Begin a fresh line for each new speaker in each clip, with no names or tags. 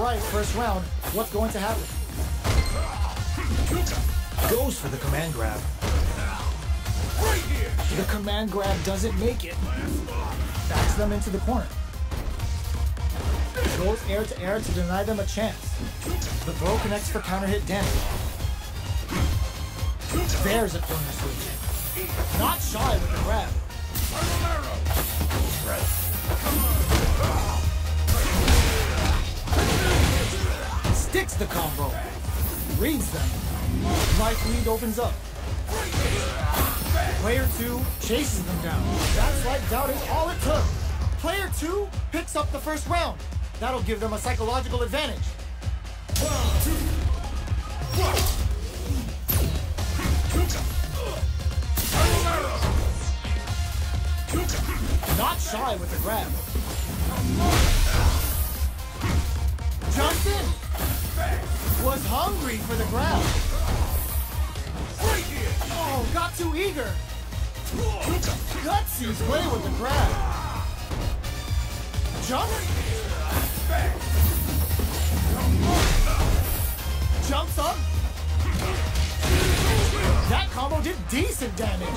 Right, first round. What's going to happen? Goes for the command grab. The command grab doesn't make it. Backs them into the corner. Goes air to air to deny them a chance. The throw connects for counter hit damage. There's a corner switch. Not shy with the grab. The combo. Reads them. Life lead opens up. Player 2 chases them down. That's slight doubt is all it took. Player 2 picks up the first round. That'll give them a psychological advantage. Not shy with the grab. Was hungry for the grab. Oh, got too eager. Gutsy play with the grab. Jump. Jumps up. That combo did decent damage.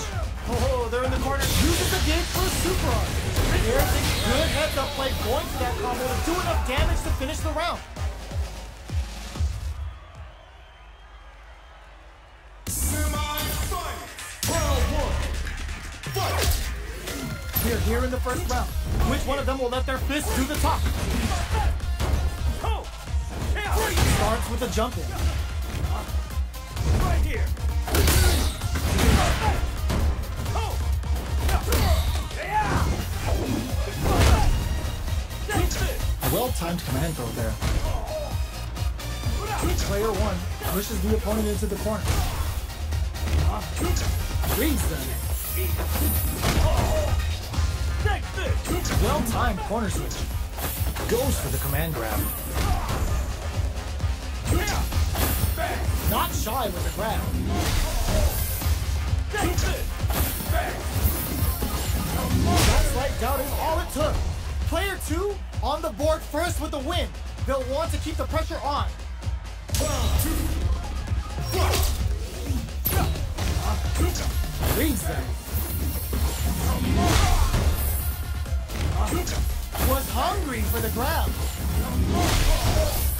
Oh, they're in the corner. Uses the gate for a super art. There's a good heads up play going for that combo to do enough damage to finish the round. Here in the first round. Which one of them will let their fist do the talk? Starts with a jump in.
Right here.
Well-timed command throw there. Player one pushes the opponent into the corner. Reads them. Well-timed corner switch. Goes for the command grab. Not shy with the grab. That slight doubt is all it took. Player two on the board first with the win. They'll want to keep the pressure on.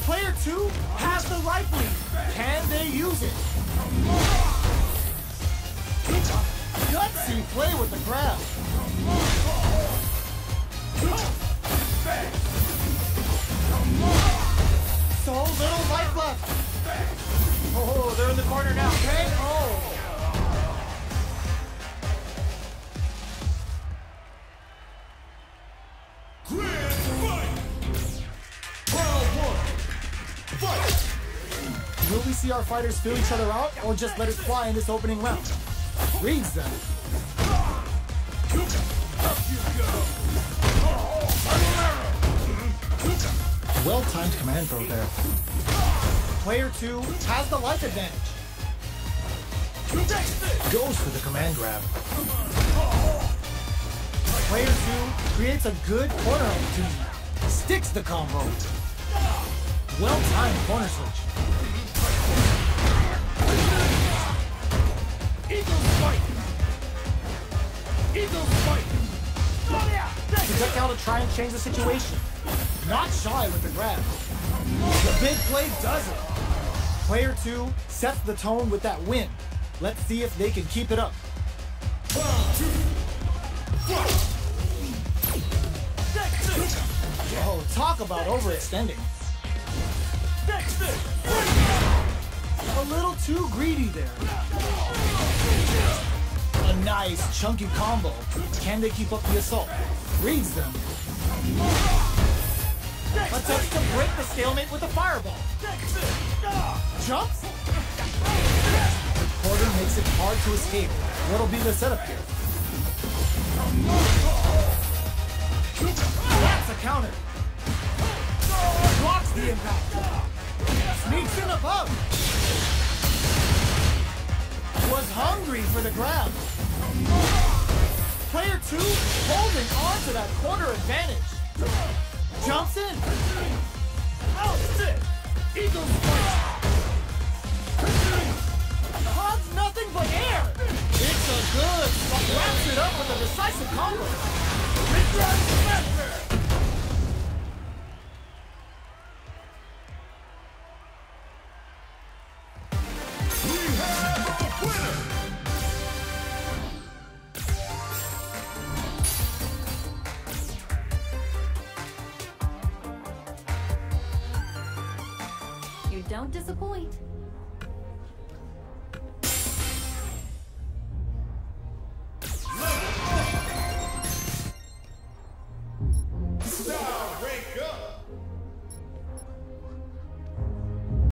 Player two has the life lead. Can they use it? Gutsy play with the grab. So little life left. Oh, they're in the corner now. Okay. Oh. See our fighters feel each other out or just let it fly in this opening round? Reads them. Well-timed command throw there. Player two has the life advantage. Goes for the command grab. Player two creates a good corner opportunity. Sticks the combo. Well-timed corner switch. Out to try and change the situation. Not shy with the grab. The big play does it. Player two sets the tone with that win. Let's see if they can keep it up. Oh, talk about overextending. A little too greedy there. A nice chunky combo. Can they keep up the assault? Reads them. Attempts to break the stalemate with a fireball. Jumps. Quarter makes it hard to escape. What'll be the setup here? That's a counter. Blocks the impact. Sneaks in above. Was hungry for the grab. Player two holding on to that corner advantage. Jumps in.
Out sit. Eagle spike.
Hog's nothing but air. It's a good. Wraps it up with a decisive combo.
Mid-run smasher.
You don't disappoint.